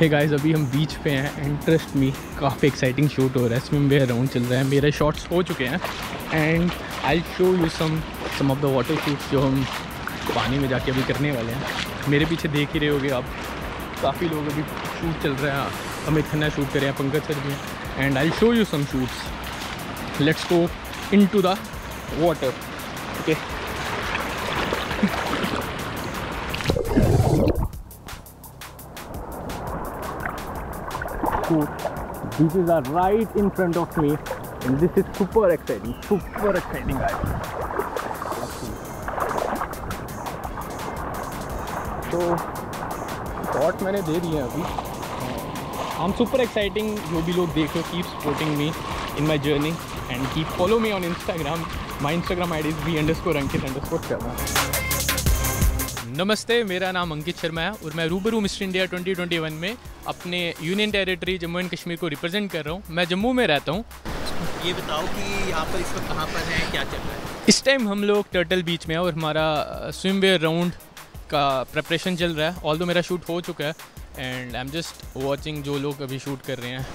Hey guys अभी हम बीच पे हैं एंड ट्रस्ट मी काफ़ी एक्साइटिंग शूट हो रहा है। स्विम वेयर राउंड चल रहा है। मेरे शॉट्स हो चुके हैं। And I show you some some of the water shoots जो हम पानी में जाके अभी करने वाले हैं। मेरे पीछे देख ही रहे होगे आप। काफ़ी लोग अभी शूट चल रहा है। अमित खन्ना शूट कर रहे हैं, पंकज सर भी and I show you some shoots let's go into the water okay beaches are right in front of me. And this is super exciting. Super exciting guys. तो शॉट मैंने दे दिए अभी? आई एम सुपर एक्साइटिंग जो भी लोग देख रहे हो keep supporting me in my journey and keep follow me on Instagram my Instagram I D V underscore Ankit underscore Sharma नमस्ते मेरा नाम अंकित शर्मा है और मैं रूबरू मिस्टर इंडिया 2021 में अपने union territory Jammu and Kashmir को रिप्रेजेंट कर रहा हूँ। मैं जम्मू में रहता हूँ। ये बताओ कि यहाँ पर इस वक्त कहाँ पर है क्या चल रहा है? इस टाइम हम लोग टर्टल बीच में हैं और हमारा स्विमवेयर राउंड का प्रेपरेशन चल रहा है। ऑल मेरा शूट हो चुका है and I am just watching जो लोग अभी शूट कर रहे हैं।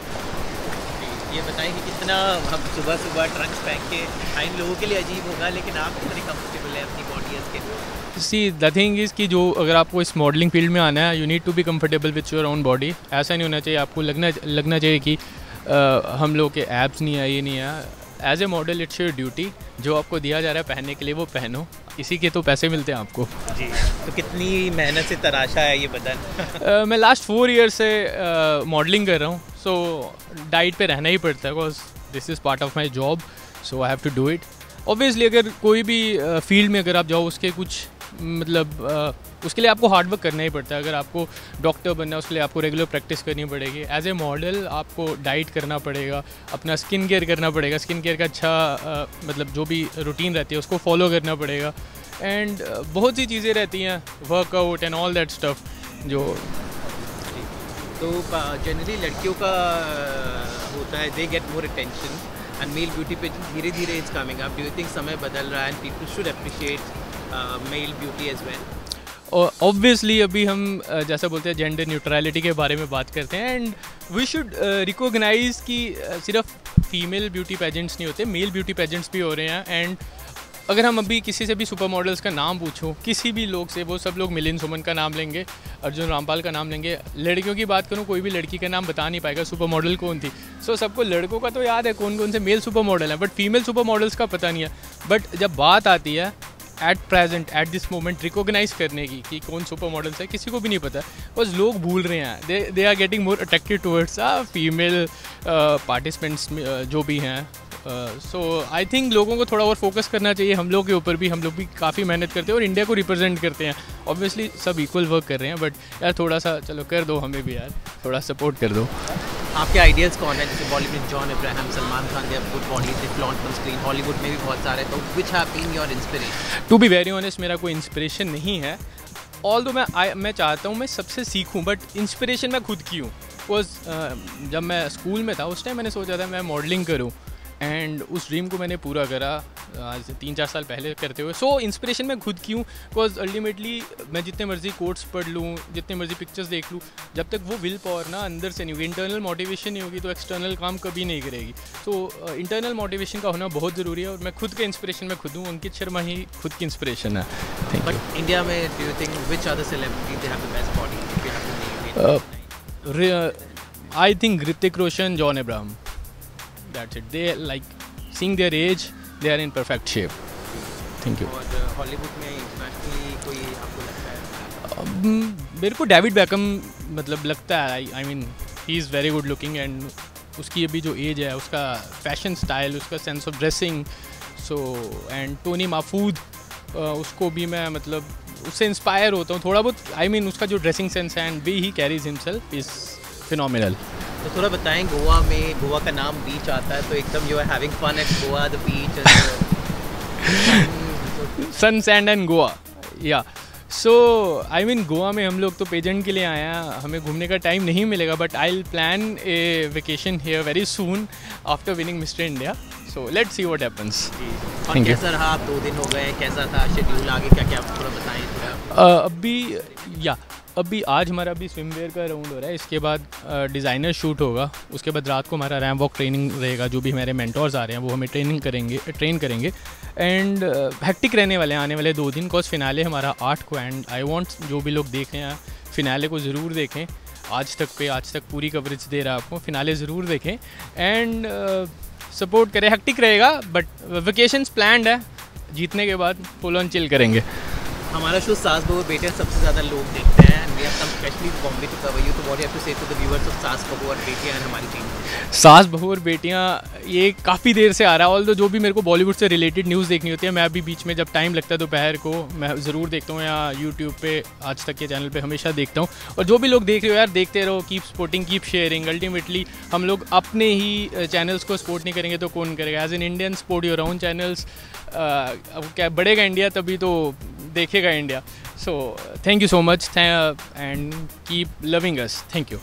ये बताएँ कि कितना हम सुबह सुबह ट्रंक्स पैक के टाइम लोगों के लिए अजीब होगा लेकिन आप कितने कंफर्टेबल हैं अपनी बॉडी के सी द थिंग इज़ कि जो अगर आपको इस मॉडलिंग फ़ील्ड में आना है you need to be comfortable with your own body ऐसा नहीं होना चाहिए आपको लगना लगना चाहिए कि आ, हम लोग के एप्स नहीं है ये नहीं है। As a model it's your duty जो आपको दिया जा रहा है पहनने के लिए वो पहनो। इसी के तो पैसे मिलते हैं आपको। जी। तो कितनी मेहनत से तराशा है ये बदन? uh, मैं लास्ट फोर ईयर से मॉडलिंग uh, कर रहा हूँ। सो so, डाइट पे रहना ही पड़ता है because this is part of my job so I have to do it obviously अगर कोई भी फ़ील्ड uh, में अगर आप जाओ उसके कुछ मतलब उसके लिए आपको हार्डवर्क करना ही पड़ता है। अगर आपको डॉक्टर बनना है, उसके लिए आपको रेगुलर प्रैक्टिस करनी पड़ेगी। एज ए मॉडल आपको डाइट करना पड़ेगा, अपना स्किन केयर करना पड़ेगा। स्किन केयर का अच्छा मतलब जो भी रूटीन रहती है, उसको फॉलो करना पड़ेगा। एंड बहुत सी चीज़ें रहती हैं workout and all that stuff जो तो जनरली लड़कियों का होता है they get more attention and male beauty पे धीरे धीरे it's coming up do you think समय बदल रहा है and people should appreciate male beauty as well obviously अभी हम जैसा बोलते हैं जेंडर न्यूट्रलिटी के बारे में बात करते हैं एंड वी शुड रिकोगनाइज कि सिर्फ़ फीमेल ब्यूटी पेजेंट्स नहीं होते मेल ब्यूटी पेजेंट्स भी हो रहे हैं एंड अगर हम अभी किसी से भी सुपर मॉडल्स का नाम पूछूँ किसी भी लोग से वो सब लोग मिलिंद सुमन का नाम लेंगे अर्जुन रामपाल का नाम लेंगे लड़कियों की बात करूँ कोई भी लड़की का नाम बता नहीं पाएगा सुपर मॉडल कौन थी। सो so, सबको लड़कों का तो याद है कौन कौन से मेल सुपर मॉडल हैं बट फीमेल सुपर मॉडल्स का पता नहीं है। बट जब बात आती है at present at this moment recognise करने की कि कौन सुपर मॉडल्स है, किसी को भी नहीं पता। बस लोग भूल रहे हैं। They are getting more attractive towards female participants जो भी हैं। सो आई थिंक लोगों को थोड़ा और फोकस करना चाहिए। हम लोग के ऊपर भी, हम लोग भी काफ़ी मेहनत करते हैं और इंडिया को रिप्रेजेंट करते हैं। ऑब्वियसली सब इक्वल वर्क कर रहे हैं बट यार थोड़ा सा, चलो कर दो हमें भी यार। थोड़ा सपोर्ट कर दो। आपके आइडियाज़ कौन है? जैसे Bollywood John Ibrahim Salman Khan they good body they on screen Hollywood में भी बहुत सारे तो which have been your inspiration to be very honest मेरा कोई इंस्पिरेशन नहीं है. ऑल दो मैं I, मैं चाहता हूँ मैं सबसे सीखूँ बट इंस्पिरेशन मैं खुद की हूँ. बिकॉज़ uh, जब मैं स्कूल में था उस टाइम मैंने सोचा था मैं मॉडलिंग करूँ. एंड उस ड्रीम को मैंने पूरा करा आज तीन चार साल पहले करते हुए। सो so, इंस्पिरेशन मैं खुद क्यों बिकॉज़ अल्टीमेटली मैं जितने मर्ज़ी कोर्ट्स पढ़ लूँ जितने मर्ज़ी पिक्चर्स देख लूँ जब तक वो विल पावर ना अंदर से नहीं होगी। इंटरनल मोटिवेशन नहीं होगी तो एक्सटर्नल काम कभी नहीं करेगी। तो इंटरनल मोटिवेशन का होना बहुत ज़रूरी है और मैं खुद का इंस्पिरेशन मैं खुद हूँ। अंकित शर्मा ही खुद की इंस्पिरेशन है। बट इंडिया में do you think which are the celebrity they have the best body I think Hrithik Roshan John Abraham that's it. They like seeing their age they are in perfect shape. Thank you. Hollywood में internationally कोई आपको लगता है? Um, मेरे को David Beckham मतलब लगता है I I mean he is very good looking and उसकी अभी जो एज है उसका फ़ैशन स्टाइल उसका sense of dressing so and Tony माफूद उसको भी मैं मतलब उससे इंस्पायर होता हूँ थोड़ा बहुत. आई I मीन mean, उसका जो ड्रेसिंग सेंस है and way he carries himself is phenomenal तो थोड़ा बताएँ गोवा में गोवा का नाम बीच आता है तो एकदम you are having fun at Goa the beach sun sand and Goa yeah so I mean Goa में हम लोग तो पेजेंट के लिए आए हैं हमें घूमने का टाइम नहीं मिलेगा but I will plan a vacation here very soon after winning Mister India so let see what happens कैसा रहा? दो दिन हो गए कैसा था शेड्यूल आगे? क्या क्या आप थोड़ा बताएँ uh, अभी या अभी आज हमारा अभी स्विमवेयर का राउंड हो रहा है, इसके बाद डिज़ाइनर शूट होगा, उसके बाद रात को हमारा रैम वॉक ट्रेनिंग रहेगा, जो भी हमारे मेंटोर्स आ रहे हैं, वो हमें ट्रेनिंग करेंगे ट्रेन करेंगे। एंड हैक्टिक रहने वाले हैं, आने वाले दो दिन कॉज फिनाले हमारा आठ को एंड आई वॉन्ट जो भी लोग देख रहे हैं फिनाले को ज़रूर देखें। आज तक पे, आज तक पूरी कवरेज दे रहा है आपको फिनाले ज़रूर देखें। एंड सपोर्ट करें हैक्टिक रहेगा बट वेकेशंस प्लान्ड है, जीतने के बाद फुल ऑन चिल करेंगे। हमारा शो सास बहू बेटे सबसे ज़्यादा लोग देखते हैं and we have come specially Bombay to cover you तो what you have to say to the viewers of Saas Bahu aur बेटियाँ एंड हमारी टीम सास बहू और बेटियाँ, ये काफ़ी देर से आ रहा है। ऑल जो भी मेरे को बॉलीवुड से रिलेटेड न्यूज़ देखनी होती है, मैं अभी बीच में जब टाइम लगता है दोपहर को, मैं ज़रूर देखता हूँ या यूट्यूब पे, आज तक के चैनल पे हमेशा देखता हूँ। और जो भी लोग देख रहे हो यार, देखते रहो keep supporting keep sharing ultimately हम लोग अपने ही चैनल्स को सपोर्ट नहीं करेंगे तो कौन करेगा? As an Indian support your own channels क्या बढ़ेगा इंडिया तभी तो देखेगा India so thank you so much and keep loving us thank you